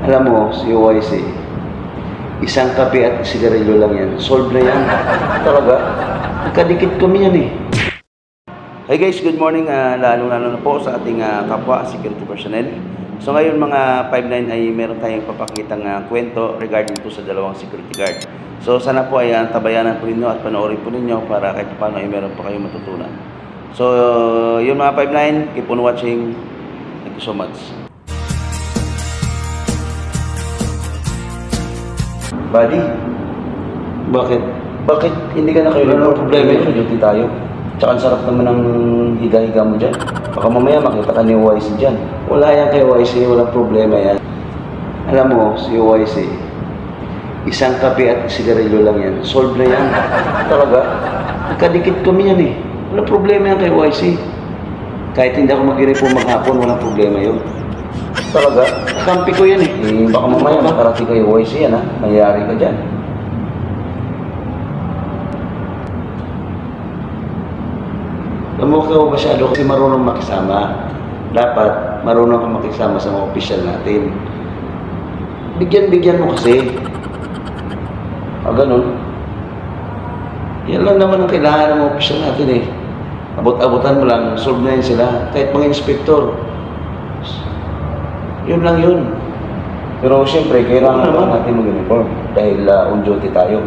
Alam mo, si OIC, isang kape at sigarilyo lang yan. Solve na yan. Talaga. Nagkadikit kami yan eh. Hey guys, good morning. Uh, Lalo-lalo na po sa ating ah, kapwa security personnel. So ngayon mga 5-9 ay meron tayong papakitang ah, kwento regarding po sa dalawang security guard. So sana po ay uh, tabayanan po ninyo at panoorin po ninyo para kahit paano ay meron po kayong matutunan. So yun mga 5-9, keep on watching. Thank you so much. Buddy, bakit? Bakit hindi ka na kayo Ano problema yun? Duty tayo. Tsaka ang sarap naman ng higa-higa mo dyan. Baka mamaya makita ka ni YC dyan. Wala yan kay YC, walang problema yan. Alam mo, si YC, isang kape at sigarilyo lang yan. Solve na yan. Talaga. Nagkadikit kami yan eh. Walang problema yan kay YC. Kahit hindi ako mag-report maghapon, walang problema yun. Talaga? Kampi ko yan eh. eh baka mamaya makarating kay YC yan ha. Mayayari ka dyan. Alam mo ka masyado kasi marunong makisama. Dapat marunong kang makisama sa mga opisyal natin. Bigyan-bigyan mo kasi. Ah, ganun. Yan lang naman ang kailangan ng mga opisyal natin eh. Abot-abutan mo lang, solve na yun sila. Kahit mga inspektor. Yun lang yun. Pero siyempre, kailangan naman. natin mag-uniform dahil uh, on duty tayo.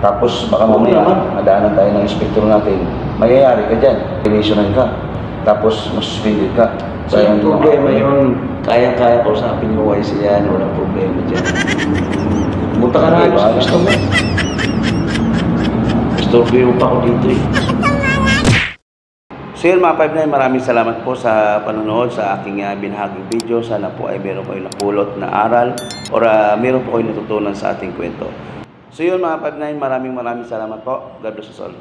Tapos baka Oo mamaya, naman. madaanan tayo ng inspektor natin, mayayari ka dyan, relationan ka, tapos masuspended ka. So, yung problema yun. kaya-kaya ko sa akin yung YC yan, walang problema dyan. Punta ka na Diba? sa gusto mo. Istorbo pa ako dito eh. So yun mga 5 maraming salamat po sa panonood sa aking uh, binahaging video. Sana po ay meron kayo napulot na aral or uh, meron po kayo natutunan sa ating kwento. So yun mga 5 maraming maraming salamat po. God bless us all.